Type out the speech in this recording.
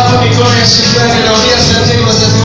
Hapa mikono ya shukrani